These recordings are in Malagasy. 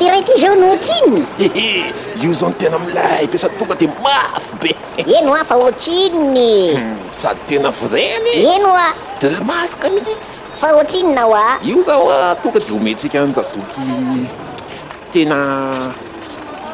Iray ity zao no ohatrinona? Hehe, io zao no tena milay be sady tonga dia mafy be. Eny hoa fa ohatrinona e! Sady tena vreny e! Eny hoa! De masque mihitsy! Fa ohatrinona hoa? Io zao hoa tonga dia omentsika an'i Jazoky tena.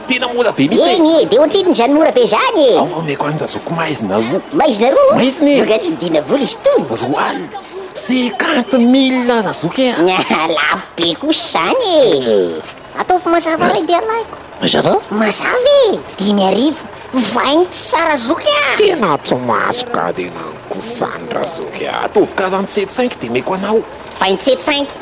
Tena mora be mihitsy e! Eny e, be ohatrinona izany mora be izany e! Ao fa omeko an'i Jazoko maizina roa. Maizina roa? Maizina e! Angaha tsy vidiana vola izy itony? Roa alina. Cinquante mille Jazoko e! Aa lafo be kosa izany e! Ataovy mazava ilay dealako. Mazava? Mazava e! Dimy arivo. Ovaigny tsy sa Razoky aa! Tena tsy mahazo kadenany kosa izany Razoky aa! Ataovy quarante sept cinq dia omeko anao. Vingt sept cinq.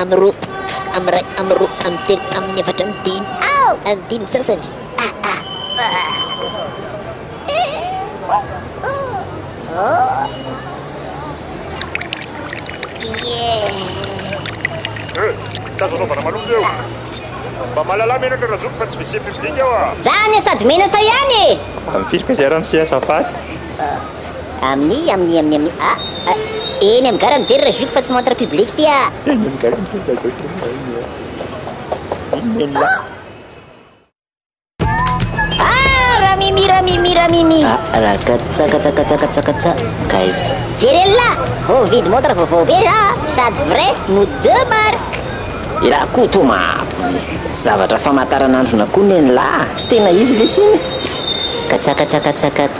amin'ny roa, amin'ny iray, amin'ny roa, amin'ny telo, amin'ny efatra, amin'ny dimy, ao! Amin'ny dimy sasany. Ah ah! Tsy azo anaovana malombo eo. Mba malalà menatra Razoky fa tsy WC public eo ah. Zany sady menatra ihany e! Amin'ny filoka izay raha miseha azafady. Amin'ny, amin'ny, amin'ny, amin'ny, ah, ah, eny amin'ny gara mijery rajoky fa tsy montre public ty ah. Eny amin'ny gara mijery rajoky eny ah, eny ah, eny eny lah. Ah, ramimi, ramimi, ramimi. Ah, rakatsa, katsa, katsa, katsa, katsa, guys. Jery eny lah, vao vidy montre vaovao be za, sady vrai no de marque. Ila koto ma, zavatra famataranandrona koa neny lah, tsy tena izy lesy iny. Katsa, katsa, katsa, katsa.